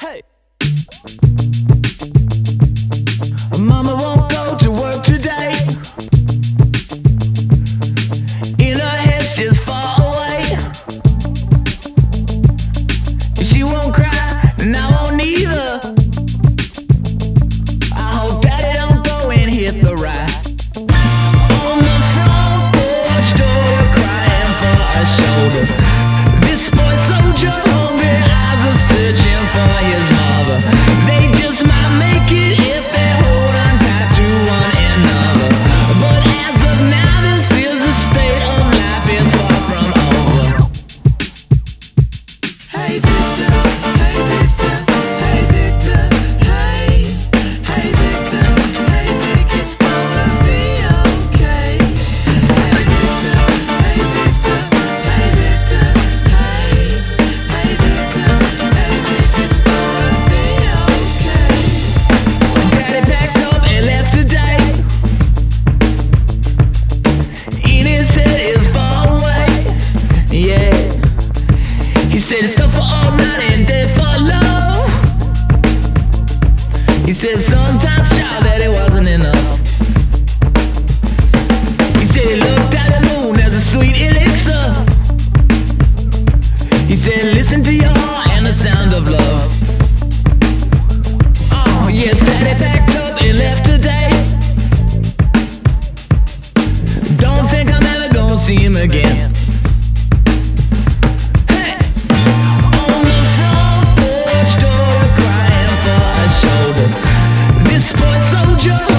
Hey. Mama won't go to work today. In her head, she's far away. She won't cry, and I won't either. I hope daddy don't go and hit the. On the front porch door, crying for shoulder. Said sometimes, child, that it wasn't enough. He said he looked at the moon as a sweet elixir. He said listen to your heart and the sound of love. Sports soldier.